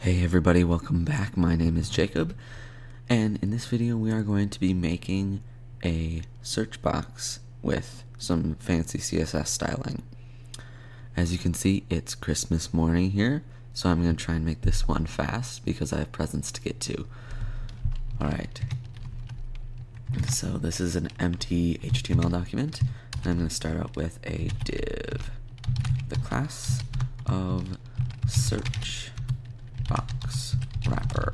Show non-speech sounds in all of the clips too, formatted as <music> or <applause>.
Hey everybody, welcome back. My name is Jacob, and in this video we are going to be making a search box with some fancy CSS styling. As you can see, it's Christmas morning here, so I'm going to try and make this one fast because I have presents to get to. Alright, so this is an empty HTML document, and I'm going to start out with a div, the class of search box wrapper.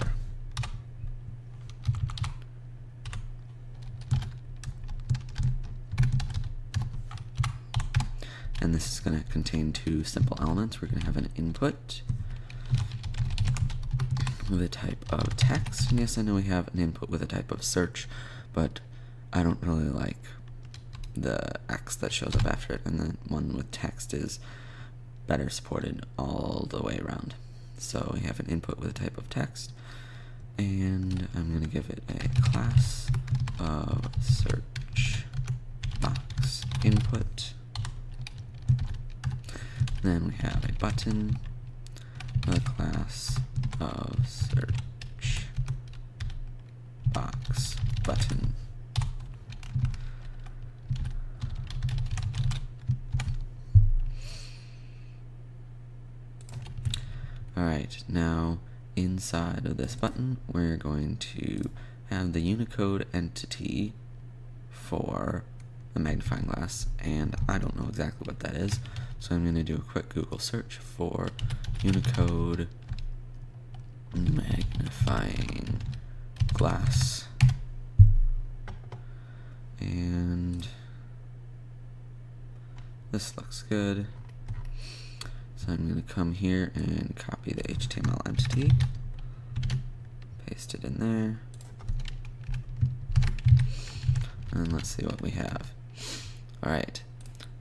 And this is going to contain two simple elements. We're going to have an input with a type of text. And yes, I know we have an input with a type of search, but I don't really like the X that shows up after it. And the one with text is better supported all the way around. So we have an input with a type of text, and I'm going to give it a class of search box input. Then we have a button, a class of search box button. Alright, now inside of this button, we're going to have the Unicode entity for the magnifying glass, and I don't know exactly what that is, so I'm going to do a quick Google search for Unicode magnifying glass. And this looks good. So I'm going to come here and copy the HTML entity, paste it in there, and let's see what we have. Alright,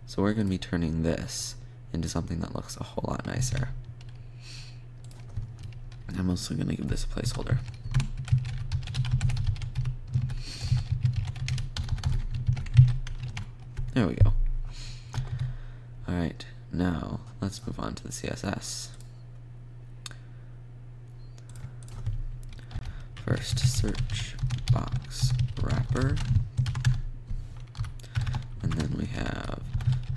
so we're going to be turning this into something that looks a whole lot nicer. I'm also going to give this a placeholder. There we go. Alright, now let's move on to the CSS. First, search box wrapper. And then we have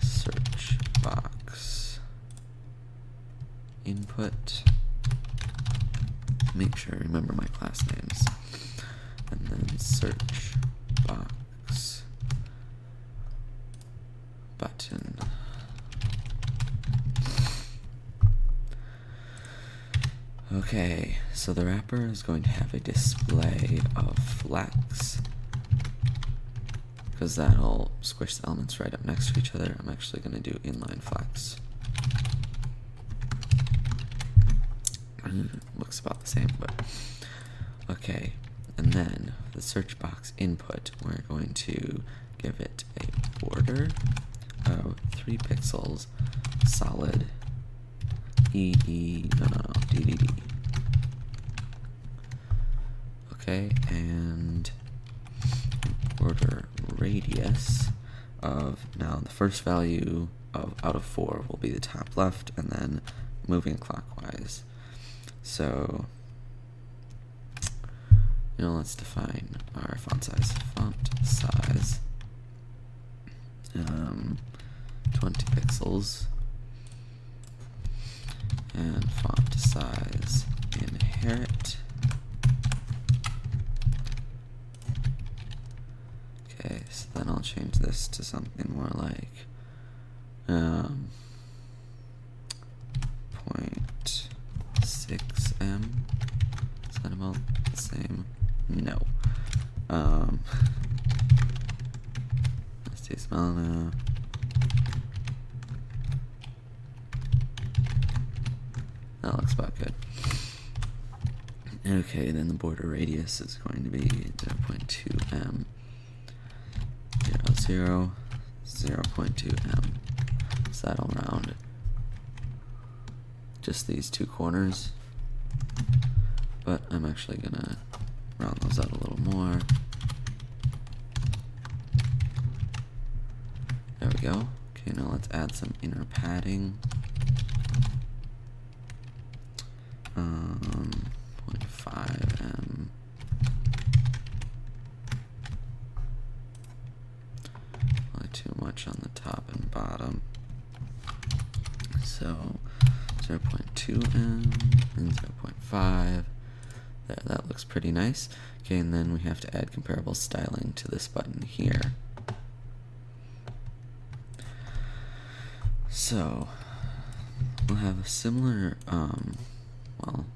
search box input. Make sure I remember my class names. And then search box button. Okay, so the wrapper is going to have a display of flex because that'll squish the elements right up next to each other. I'm actually going to do inline flex. Mm, looks about the same, but okay. And then the search box input, we're going to give it a border of three pixels, solid E E no no no D Okay, and border radius of now the first value of out of four will be the top left, and then moving clockwise. So you know, let's define our font size. Font size um, 20 pixels and font size inherit. Okay, so then I'll change this to something more like um, 0.6 m. Is that about the same? No. Um, <laughs> let's do now. That looks about good. Okay, then the border radius is going to be 0.2 m. 0, 0, 0.2 m. So that'll round just these two corners. But I'm actually gonna round those out a little more. There we go. Okay, now let's add some inner padding. Um, 5M. Only too much on the bottom. So 0.2M and 0.5. There, that looks pretty nice. Okay, and then we have to add comparable styling to this button here. So, we'll have a similar, um, well,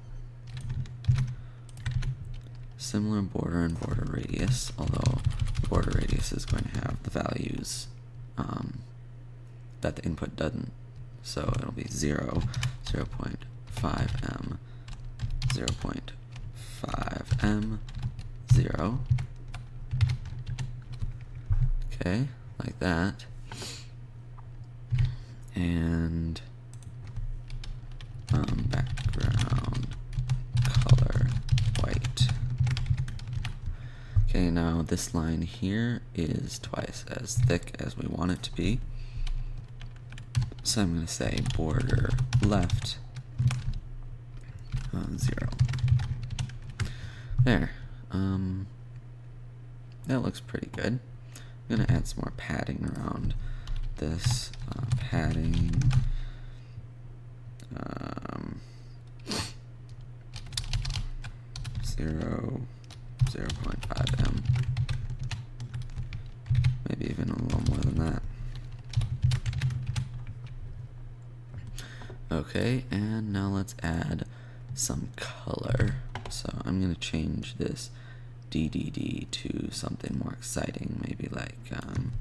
similar border and border radius, although border radius is going to have the values um, that the input doesn't. So it'll be 0, 0 0.5m, 0 0.5m, 0. Okay, like that. And um, background color white. Okay, now this line here is twice as thick as we want it to be. So I'm going to say border left uh, zero. There. Um, that looks pretty good. I'm going to add some more padding around this. Uh, padding. Um, zero, 0 0.5 m. Maybe even a little more than that. Okay, and now let's add some color. So I'm going to change this DDD to something more exciting, maybe like um,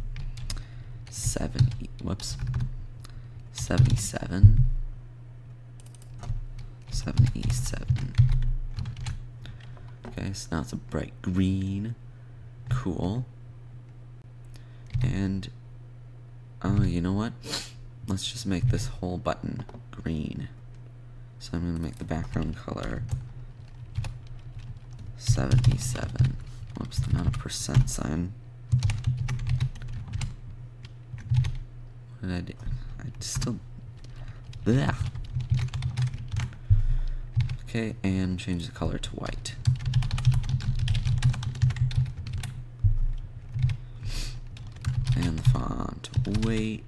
70, whoops, 77, 77. Okay, so now it's a bright green, cool, and, oh, you know what? Let's just make this whole button green. So I'm going to make the background color 77. Whoops, not a percent sign. What did I do? I still... Blech. Okay, and change the color to white. And the font weight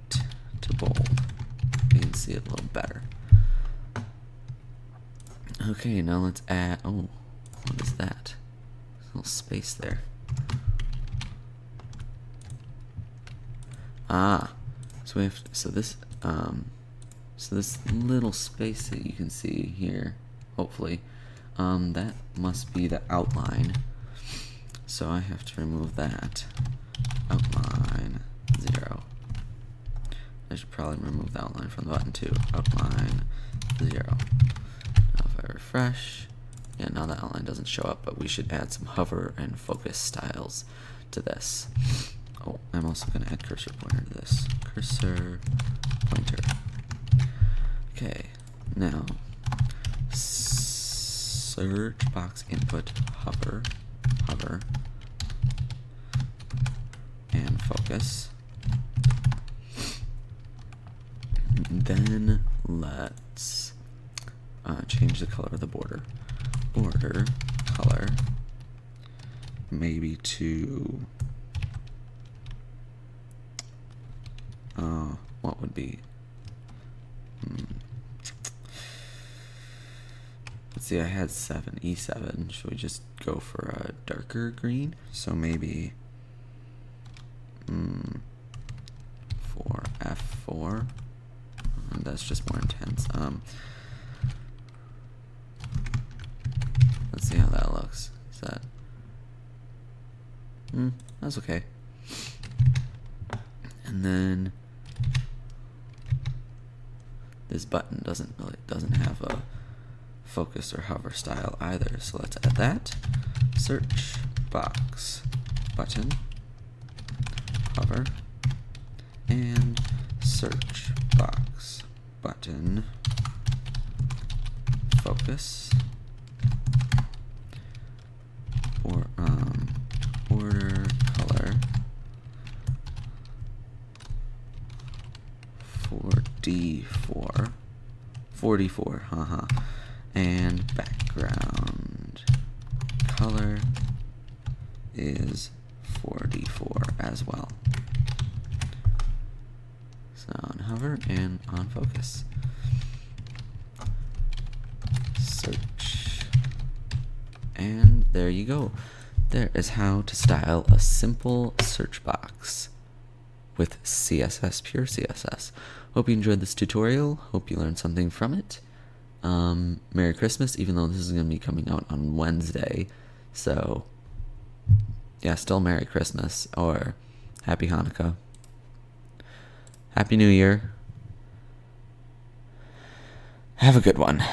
You can see it a little better. Okay, now let's add. Oh, what is that? There's a little space there. Ah, so we have. To, so this. Um, so this little space that you can see here, hopefully, um, that must be the outline. So I have to remove that. Outline zero. I should probably remove the outline from the button too. Outline zero. Now if I refresh, yeah, now the outline doesn't show up, but we should add some hover and focus styles to this. Oh, I'm also going to add cursor pointer to this. Cursor pointer. Okay, now search box input hover, hover, and focus. Then let's uh, change the color of the border. Border color, maybe to uh, what would be? Hmm. Let's see, I had 7, E7. Should we just go for a darker green? So maybe mm, for F4. That's just more intense. Um, let's see how that looks. Is that? Hmm, that's okay. And then this button doesn't really doesn't have a focus or hover style either. So let's add that. Search box button hover and search box button. Focus. Or um border color. 4d4 44 haha. And background color is 44 as well. Hover and on focus. Search. And there you go. There is how to style a simple search box with CSS, pure CSS. Hope you enjoyed this tutorial. Hope you learned something from it. Um, Merry Christmas, even though this is going to be coming out on Wednesday. So, yeah, still Merry Christmas or Happy Hanukkah. Happy New Year. Have a good one.